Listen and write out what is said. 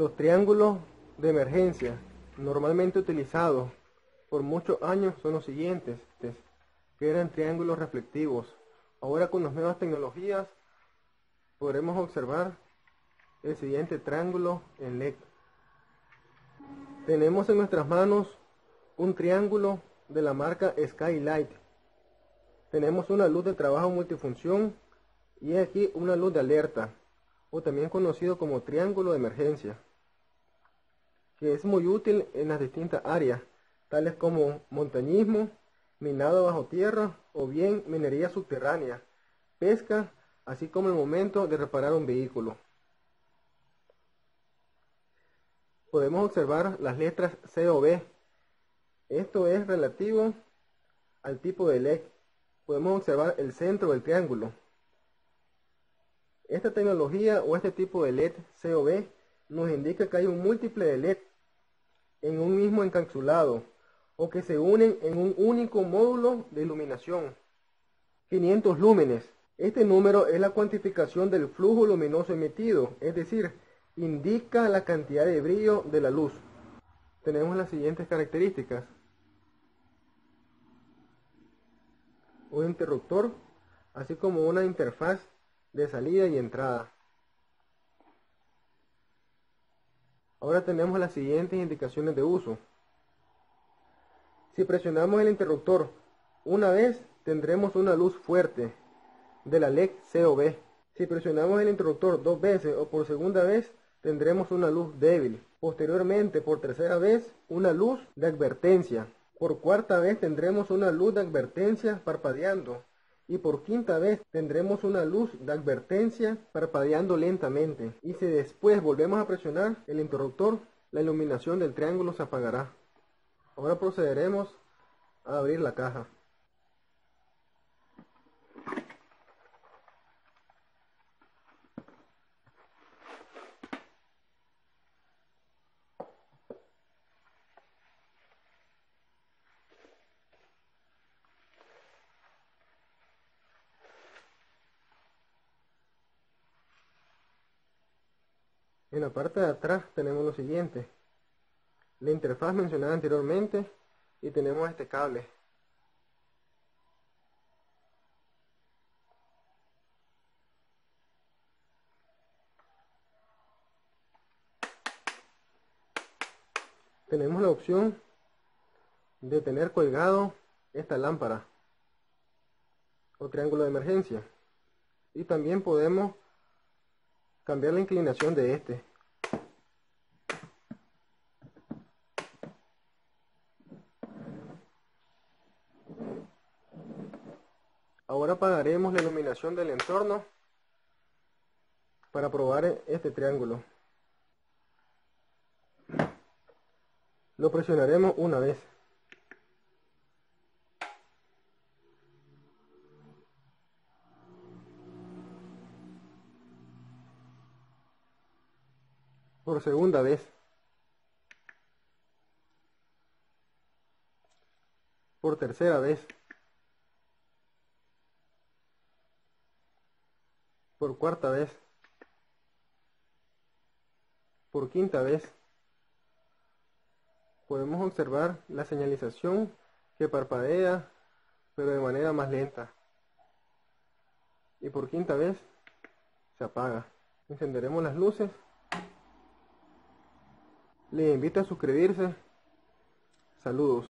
Los triángulos de emergencia normalmente utilizados por muchos años son los siguientes, que eran triángulos reflectivos. Ahora con las nuevas tecnologías podremos observar el siguiente triángulo en LED. Tenemos en nuestras manos un triángulo de la marca Skylight. Tenemos una luz de trabajo multifunción y aquí una luz de alerta, o también conocido como triángulo de emergencia, que es muy útil en las distintas áreas, tales como montañismo, minado bajo tierra o bien minería subterránea, pesca, así como el momento de reparar un vehículo. Podemos observar las letras C o B. Esto es relativo al tipo de LED. Podemos observar el centro del triángulo. Esta tecnología o este tipo de LED COB nos indica que hay un múltiple de LED en un mismo encapsulado o que se unen en un único módulo de iluminación. 500 lúmenes. Este número es la cuantificación del flujo luminoso emitido, es decir, indica la cantidad de brillo de la luz. Tenemos las siguientes características. Un interruptor, así como una interfaz de salida y entrada. Ahora tenemos las siguientes indicaciones de uso. Si presionamos el interruptor una vez, tendremos una luz fuerte de la LED COB. Si presionamos el interruptor dos veces o por segunda vez, tendremos una luz débil. Posteriormente, por tercera vez, una luz de advertencia. Por cuarta vez tendremos una luz de advertencia parpadeando y por quinta vez tendremos una luz de advertencia parpadeando lentamente y si después volvemos a presionar el interruptor la iluminación del triángulo se apagará. Ahora procederemos a abrir la caja. En la parte de atrás tenemos lo siguiente. La interfaz mencionada anteriormente y tenemos este cable. Tenemos la opción de tener colgado esta lámpara o triángulo de emergencia y también podemos cambiar la inclinación de este. Ahora apagaremos la iluminación del entorno para probar este triángulo. Lo presionaremos una vez. Por segunda vez. Por tercera vez. Por cuarta vez. Por quinta vez. Podemos observar la señalización que parpadea, pero de manera más lenta. Y por quinta vez se apaga. Encenderemos las luces le invito a suscribirse. Saludos.